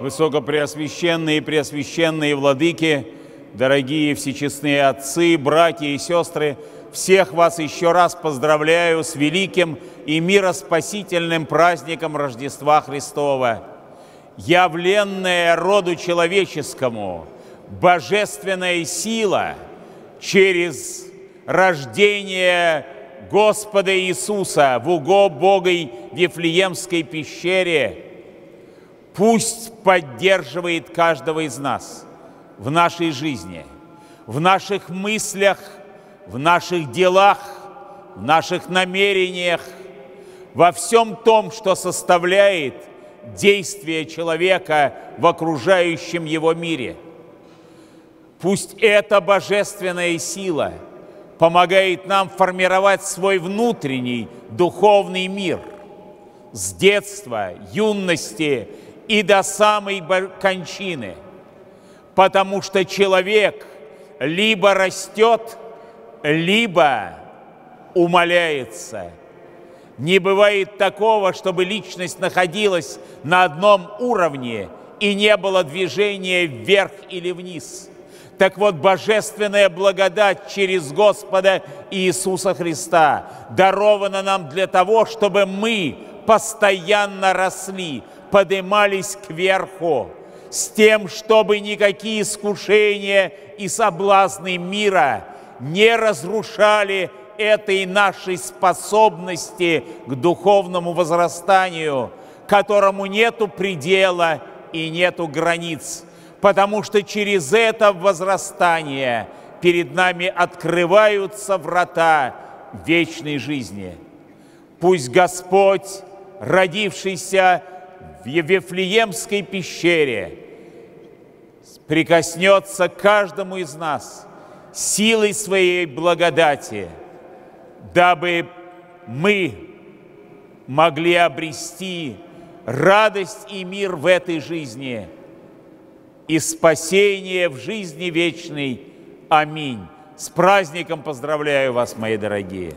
Высокопреосвященные и преосвященные владыки, дорогие всечестные отцы, братья и сестры, всех вас еще раз поздравляю с великим и мироспасительным праздником Рождества Христова. Явленная роду человеческому божественная сила через рождение Господа Иисуса в угобогой Вифлеемской пещере пусть поддерживает каждого из нас в нашей жизни, в наших мыслях, в наших делах, в наших намерениях, во всем том, что составляет действие человека в окружающем его мире. Пусть эта божественная сила – помогает нам формировать свой внутренний духовный мир с детства, юности и до самой кончины. Потому что человек либо растет, либо умоляется. Не бывает такого, чтобы личность находилась на одном уровне и не было движения вверх или вниз – так вот, божественная благодать через Господа Иисуса Христа дарована нам для того, чтобы мы постоянно росли, поднимались кверху, с тем, чтобы никакие искушения и соблазны мира не разрушали этой нашей способности к духовному возрастанию, которому нету предела и нету границ потому что через это возрастание перед нами открываются врата вечной жизни. Пусть Господь, родившийся в Вифлеемской пещере, прикоснется каждому из нас силой своей благодати, дабы мы могли обрести радость и мир в этой жизни – и спасение в жизни вечной. Аминь. С праздником поздравляю вас, мои дорогие.